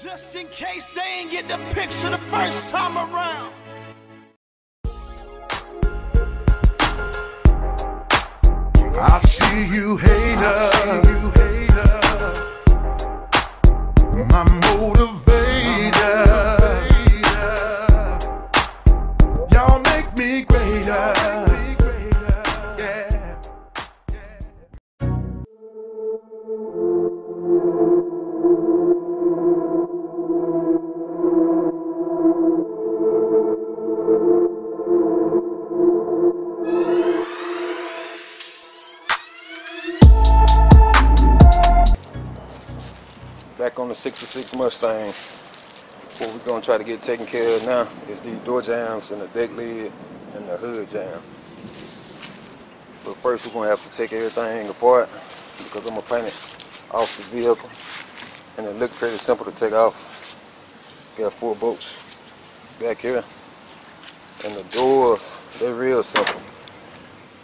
Just in case they ain't get the picture the first time around. I see you hater. Back on the 66 Mustang. What we're gonna try to get taken care of now is these door jambs and the deck lid and the hood jamb. But first we're gonna have to take everything apart because I'm gonna paint it off the vehicle. And it look pretty simple to take off. Got four bolts back here. And the doors, they're real simple.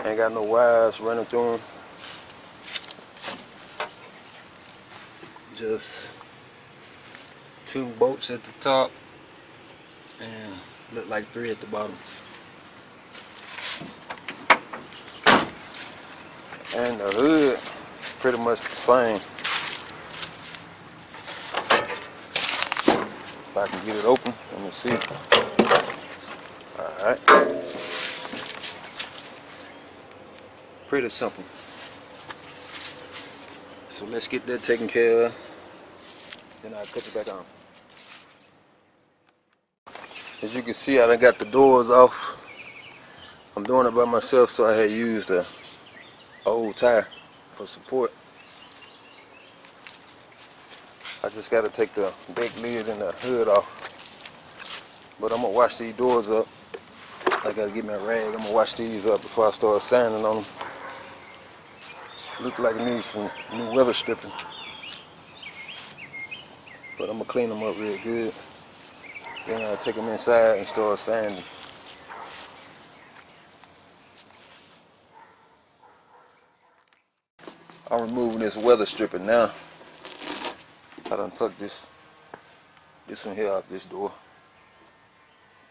Ain't got no wires running through them. Just two bolts at the top and look like three at the bottom. And the hood pretty much the same. If I can get it open let me see. Alright. Pretty simple. So let's get that taken care of then I'll cut it back on. As you can see, I done got the doors off. I'm doing it by myself, so I had used a old tire for support. I just got to take the deck lid and the hood off. But I'm to wash these doors up. I got to get a rag. I'm to wash these up before I start sanding on them. Look like it needs some new weather stripping. But I'm gonna clean them up real good. Then I'll take them inside and start sanding. I'm removing this weather stripping now. I done took this this one here off this door.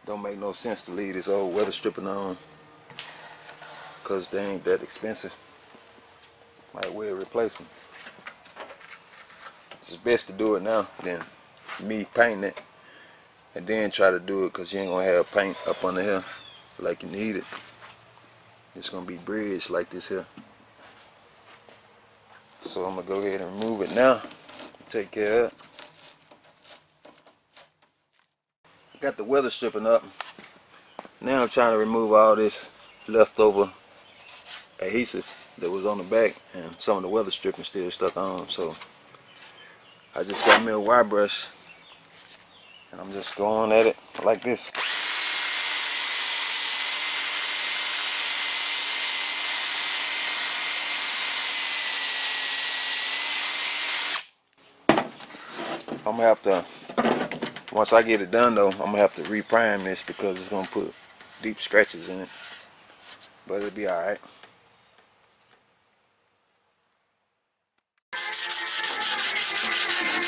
Don't make no sense to leave this old weather stripping on because they ain't that expensive. Might well replace them. It's best to do it now than me painting it and then try to do it because you ain't gonna have paint up under here like you need it. It's gonna be bridged like this here. So I'm gonna go ahead and remove it now. Take care of it. Got the weather stripping up. Now I'm trying to remove all this leftover adhesive that was on the back and some of the weather stripping still stuck on. So I just got me a wire brush and I'm just going at it like this. I'm gonna have to, once I get it done though, I'm gonna have to reprime this because it's gonna put deep scratches in it. But it'll be alright.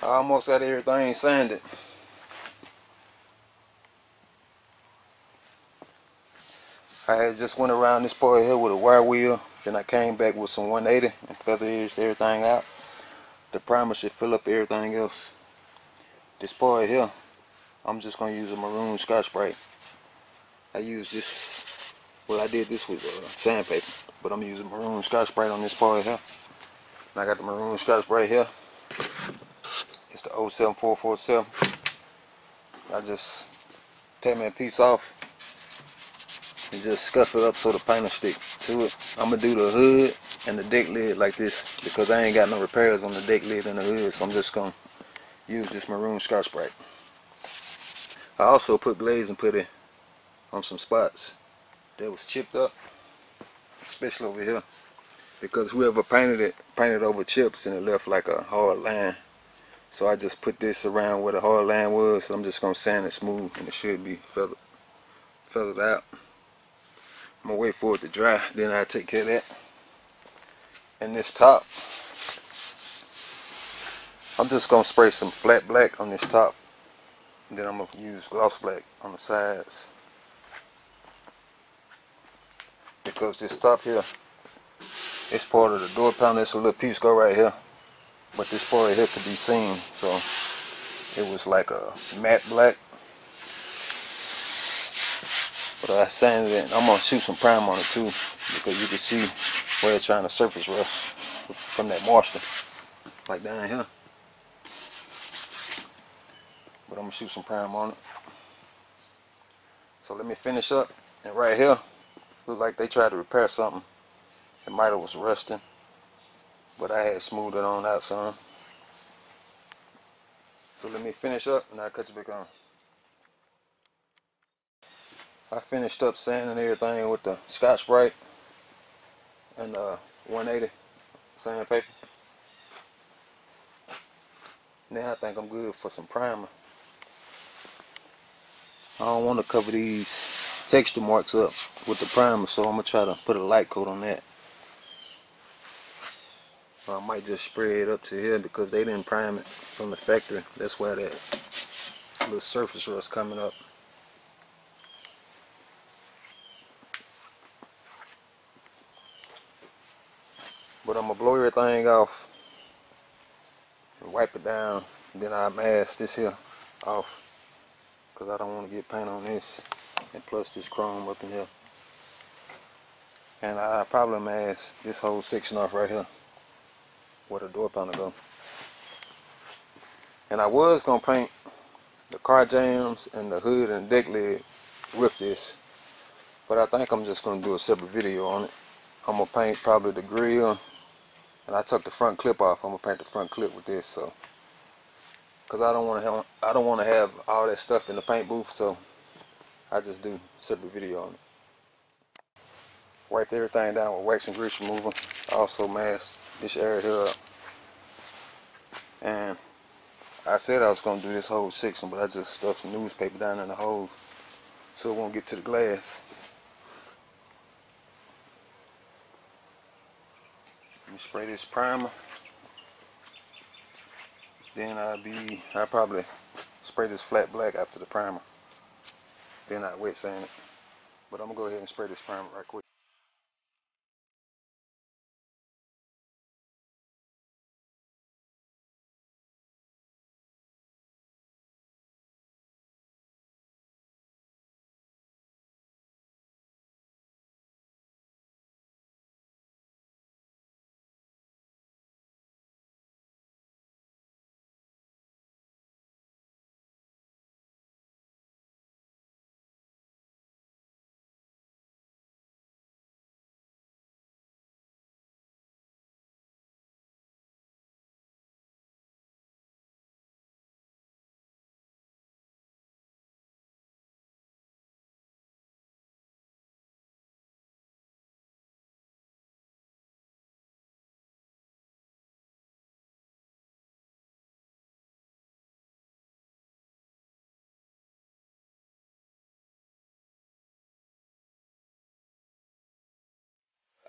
I almost had everything sanded. I just went around this part here with a wire wheel. Then I came back with some 180 and feather edged everything out. The primer should fill up everything else. This part here, I'm just going to use a maroon Scotch-Brite. I use this, well I did this with uh, sandpaper, but I'm using maroon Scotch-Brite on this part here. And I got the maroon Scotch-Brite here. It's the 07447. I just take my piece off and just scuff it up so the paint will stick to it. I'm gonna do the hood and the deck lid like this because I ain't got no repairs on the deck lid and the hood so I'm just gonna use this maroon Scotch-Brite. I also put glaze and put it on some spots that was chipped up especially over here. Because whoever painted it painted over chips and it left like a hard line. So I just put this around where the hard line was. So I'm just gonna sand it smooth and it should be feathered feathered out. I'm gonna wait for it to dry then I take care of that. And this top I'm just gonna spray some flat black on this top. Then I'm gonna use gloss black on the sides because this top here it's part of the door panel. It's a little piece go right here. But this part right here could be seen. So it was like a matte black. But I sanded it I'm gonna shoot some prime on it too because you can see where it's trying to surface rust from that moisture like down here. But I'm gonna shoot some prime on it. So let me finish up and right here look like they tried to repair something it might have was rusting but I had smoothed it on out some so let me finish up and I'll cut you back on I finished up sanding everything with the Scotch-Brite and uh, 180 sandpaper. Now I think I'm good for some primer. I don't want to cover these texture marks up with the primer so I'm going to try to put a light coat on that. I might just spray it up to here because they didn't prime it from the factory. That's why that little surface rust coming up. But I'm gonna blow everything off and wipe it down. Then I mask this here off because I don't want to get paint on this and plus this chrome up in here. And I probably mask this whole section off right here where the door panel go. And I was gonna paint the car jambs and the hood and deck lid with this, but I think I'm just gonna do a separate video on it. I'm gonna paint probably the grill and I took the front clip off. I'm gonna paint the front clip with this, so because I don't want to have I don't want to have all that stuff in the paint booth, so I just do separate video on it. Wipe everything down with wax and grease remover. Also mask this area here up. And I said I was gonna do this whole section, but I just stuffed some newspaper down in the hole so it won't get to the glass. Let me spray this primer. Then I'll be, I'll probably spray this flat black after the primer. Then I wet sand it. But I'm gonna go ahead and spray this primer right quick.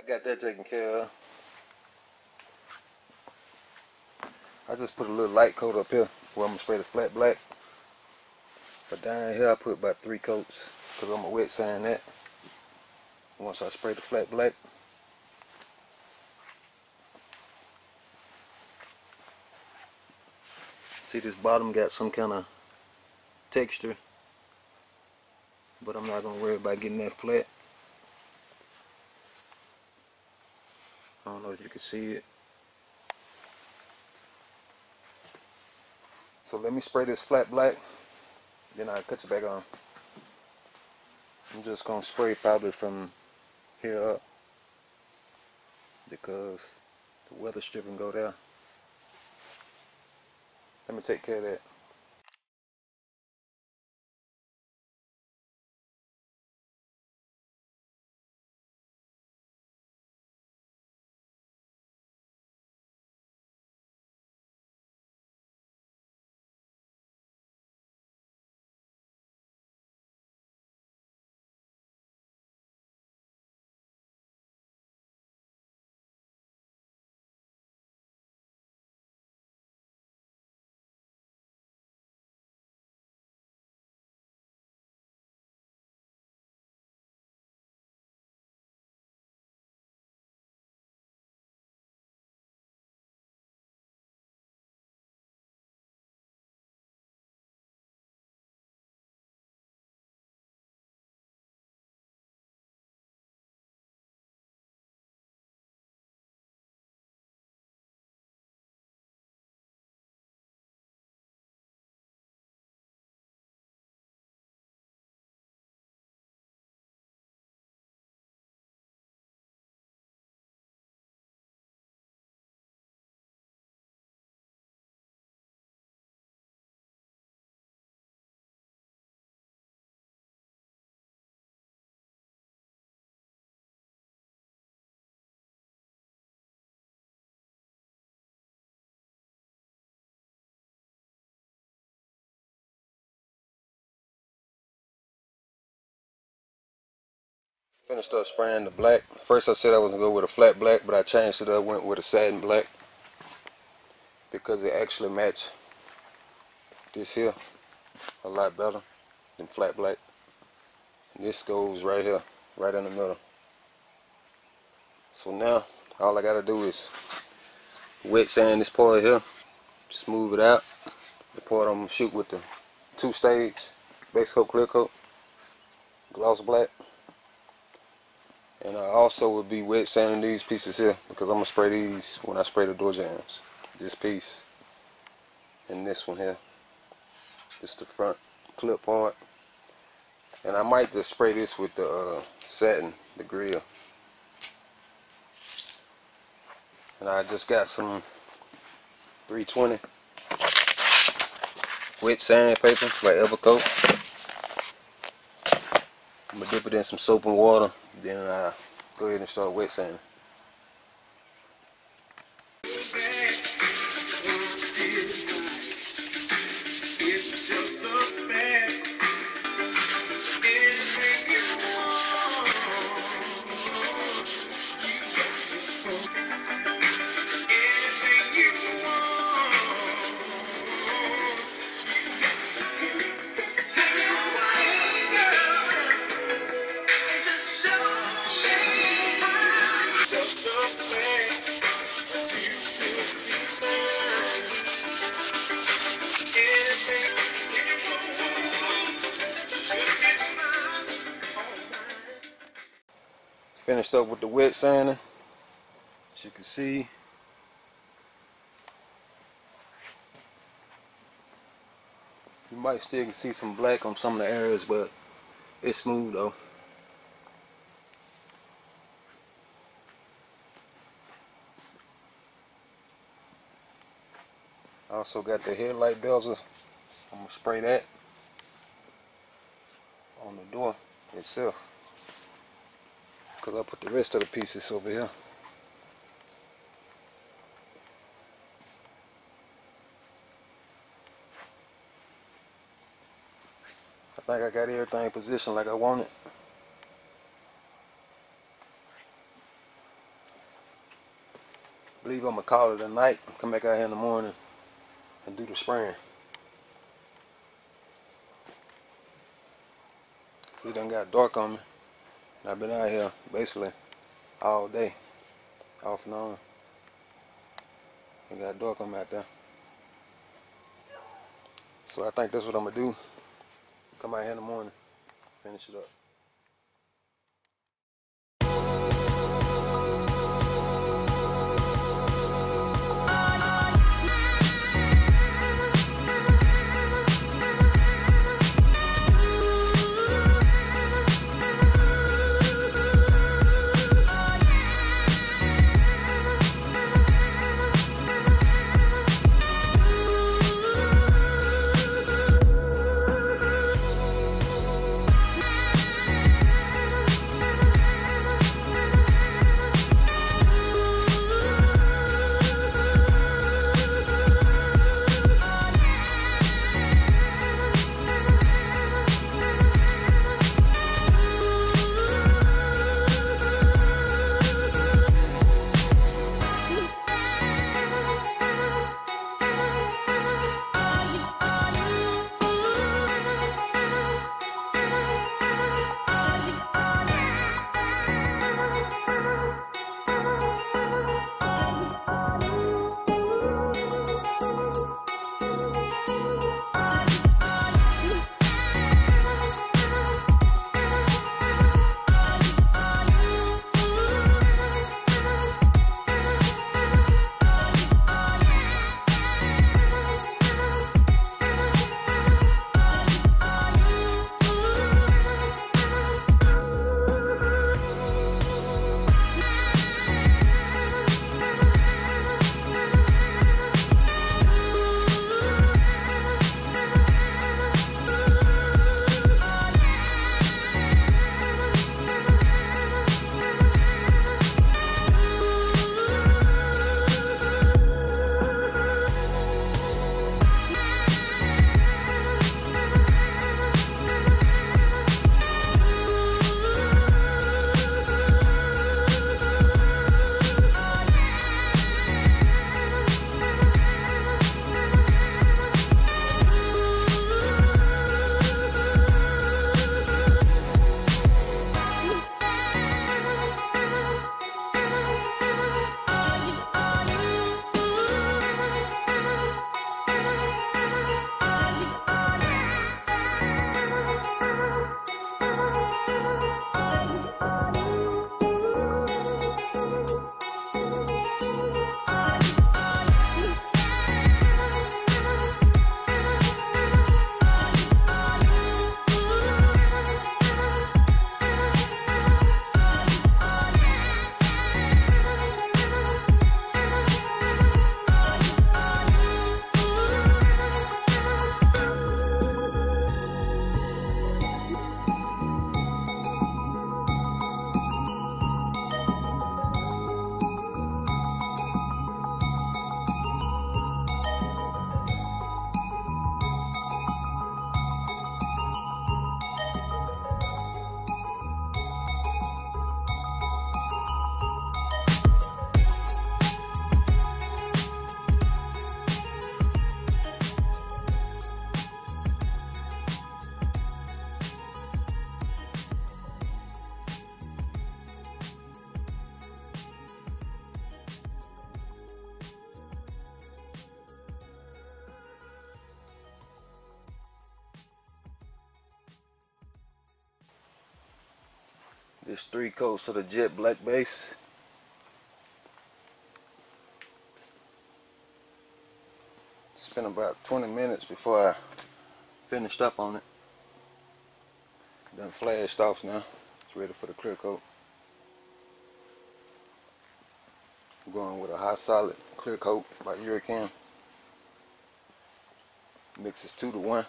Got that taken care of. I just put a little light coat up here where I'm gonna spray the flat black. But down here I put about three coats because I'm gonna wet sand that. Once I spray the flat black. See this bottom got some kind of texture. But I'm not gonna worry about getting that flat. I don't know if you can see it. So let me spray this flat black, then I'll cut it back on. I'm just gonna spray probably from here up because the weather stripping go there. Let me take care of that. Finished up spraying the black. First I said I was gonna go with a flat black, but I changed it up, went with a satin black because it actually matched this here a lot better than flat black. And this goes right here, right in the middle. So now all I gotta do is wet sand this part here, smooth it out. The part I'm gonna shoot with the two stage base coat, clear coat, gloss black. And I also would be wet sanding these pieces here because I'm going to spray these when I spray the door jambs. This piece and this one here. This the front clip part. And I might just spray this with the uh, satin, the grill. And I just got some 320 wet sandpaper by Evercoat. I'm gonna dip it in some soap and water, then I go ahead and start wet sanding. With the wet sanding. As you can see, you might still can see some black on some of the areas, but it's smooth though. I also got the headlight bezel. I'm gonna spray that on the door itself. Cause I put the rest of the pieces over here. I think I got everything positioned like I want it. Believe I'm gonna call it a night. Come back out here in the morning and do the spraying. See, done got dark on me. I've been out here basically all day, off and on. It got dark me out there. So I think that's what I'm gonna do. Come out here in the morning, finish it up. Three coats of the jet black base. Spent about 20 minutes before I finished up on it. Done flashed off now. It's ready for the clear coat. I'm going with a high solid clear coat by Uricam. Mixes two to one.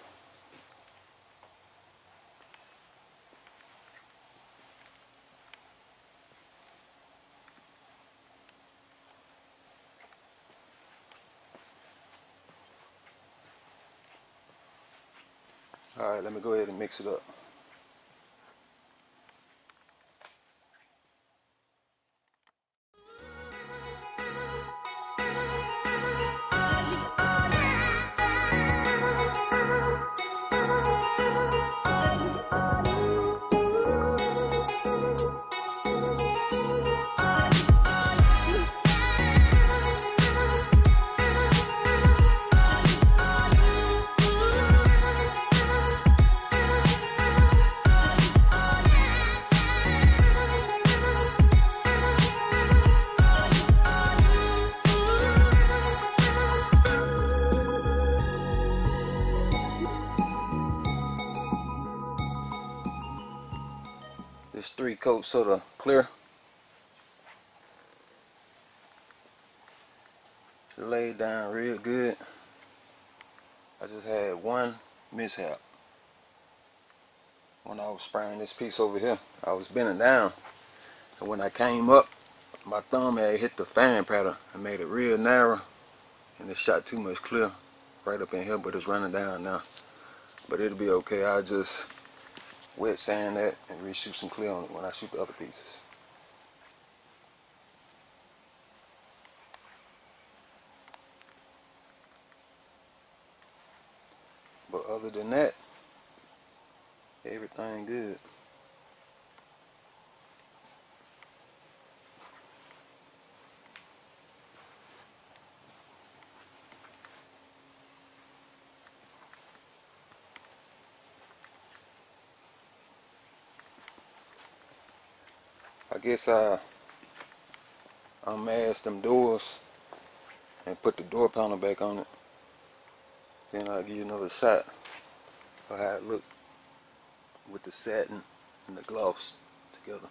All right, let me go ahead clear. Laid down real good. I just had one mishap. When I was spraying this piece over here, I was bending down. And when I came up, my thumb had hit the fan pattern and made it real narrow. And it shot too much clear right up in here, but it's running down now. But it'll be okay. I'll just wet sand that and reshoot some clear on it when I shoot the other pieces. But other than that, everything good. I guess I unmasked them doors and put the door panel back on it. Then I'll give you another shot of how it looked with the satin and the gloss together.